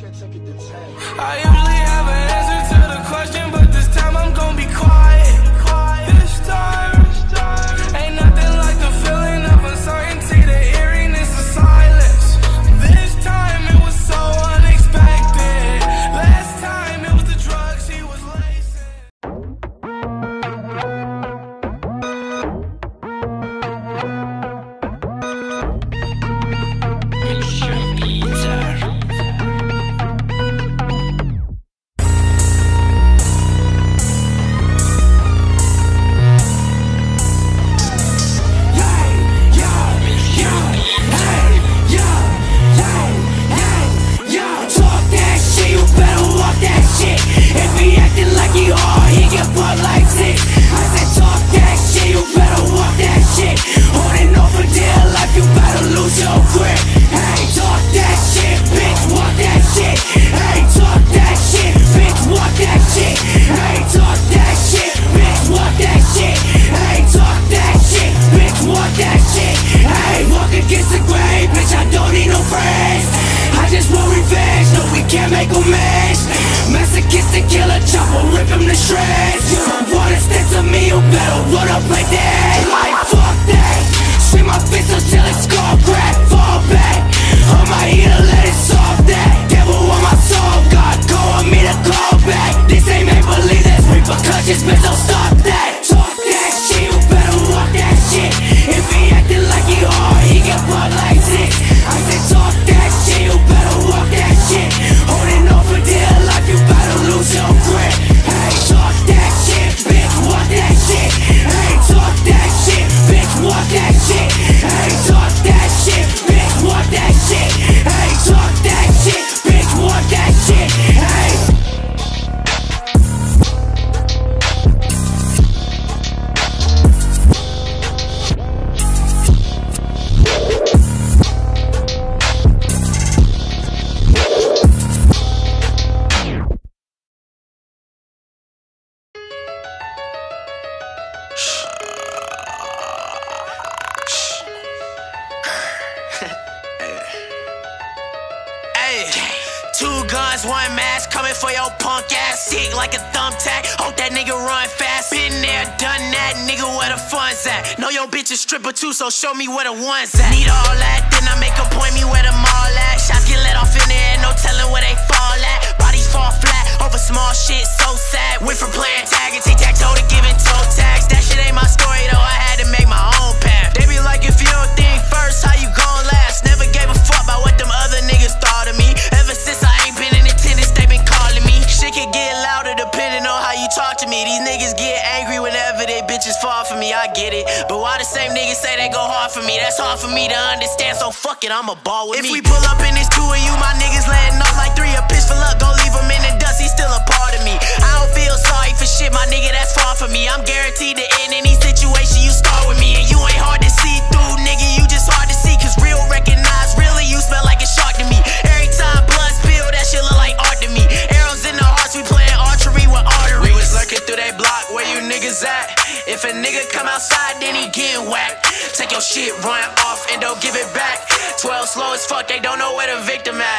I usually have an answer to the can't make a match. Masochistic killer chopper, rip him to shreds. You don't wanna stick to me, Hey, two guns, one mask, coming for your punk ass. Sick like a thumbtack. Hope that nigga run fast. Been there, done that, nigga. Where the fun's at? Know your bitch a stripper too, so show me where the ones at. Need all that, then I make a point me where the mall at. Shots they bitches fall for me. I get it, but why the same niggas say they go hard for me? That's hard for me to understand. So fuck it, I'm a ball with If me. we pull up in this two of you, my niggas letting off like three. A pistol up, go leave 'em in the dust. He's still a part of me. I don't feel sorry for shit, my nigga. That's far from me. I'm guaranteed to end any situation you start with me, and you ain't hard to see through, nigga. You just hard to see, cause real recognize. Really, you smell like a shark to me. Every time blood spill, that shit look like art to me. Arrows in the hearts, we playing archery with arteries. We was lurking through that block, where you niggas at? If a nigga come outside, then he get whacked. Take your shit, run off, and don't give it back. 12 slow as fuck, they don't know where the victim at.